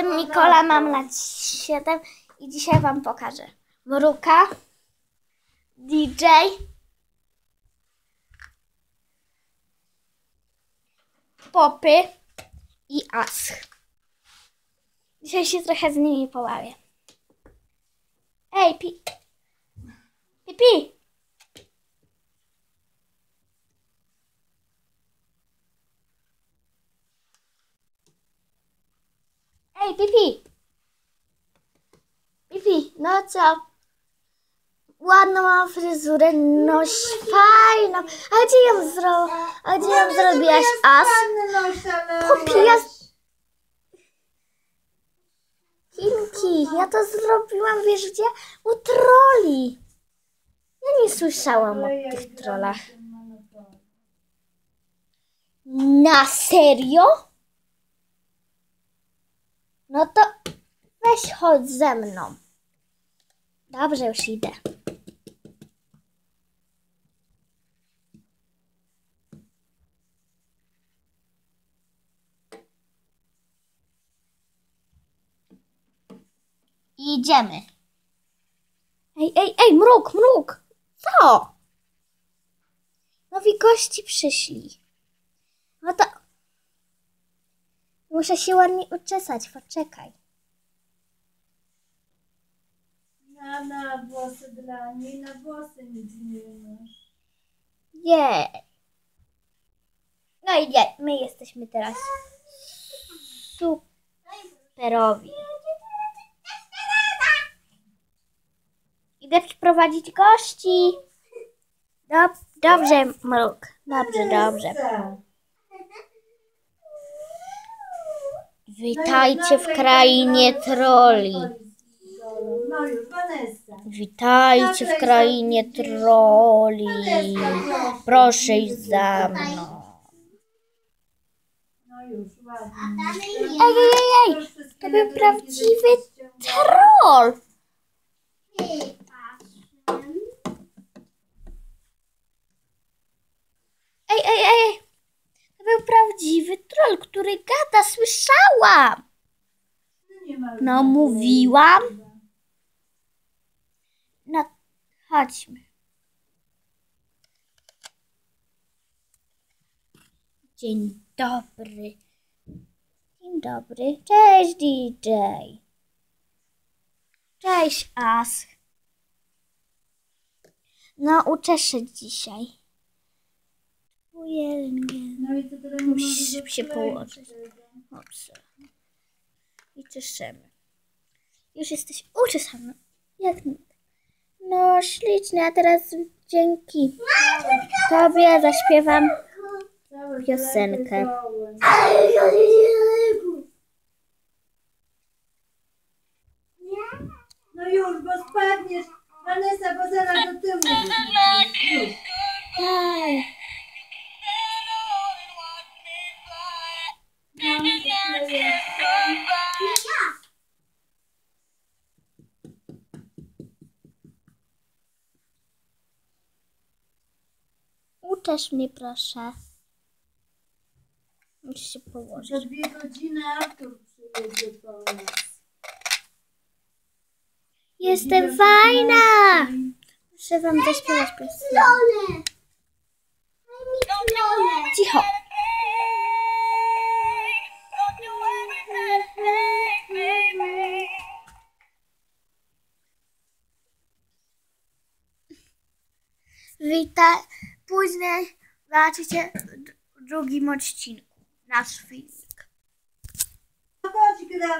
Jestem Nikola, mam lat 7 i dzisiaj wam pokażę. Mruka, DJ, Popy i Ask. Dzisiaj się trochę z nimi pobawię. Ej, pi... Pipi! Ej, Pipi! Pipi, no co? Ładną mam fryzurę, no fajną. A gdzie ją, zro... A gdzie ją zrobiłaś, As? Popija... Kinki, ja to zrobiłam, wiesz gdzie? U troli. Ja nie słyszałam o tych trolach. Na serio? No to weź chodź ze mną. Dobrze, już idę. Idziemy. Ej, ej, ej, mruk, mruk. Co? Nowi gości przyszli. No to... Muszę się ładnie uczesać, poczekaj. Na, na włosy dla niej, na włosy nic nie masz. Nie. No i nie, my jesteśmy teraz superowi. Idę przyprowadzić gości. Dob dobrze, Mruk. Dobrze, dobrze. Witajcie w krainie troli. Witajcie w krainie troli. Proszę iść za mną. Ej, ej, ej. To był prawdziwy troll. Ej, ej, ej. To był prawdziwy troll, który gada, słyszałam. No, mówiłam. No, chodźmy. Dzień dobry. Dzień dobry. Cześć, DJ. Cześć, As. No, uczeszę dzisiaj. No i to teraz nie Musisz możesz się położyć. Dobrze. I czeszemy. Już jesteś uczesana. Jak nie? No ślicznie, a teraz dzięki Tobie zaśpiewam. Piosenkę. No już, bo spadniesz. Vanessa, bo zaraz do tyłu. Już. Uczesz mnie proszę. Muszę się położyć. Za dwie godziny Artur przyjedzie po nas. Jestem fajna! Muszę wam zaśpiewać piosenkę. Cicho. Witaj. Później zobaczycie w drugim odcinku nasz filmik. Gram.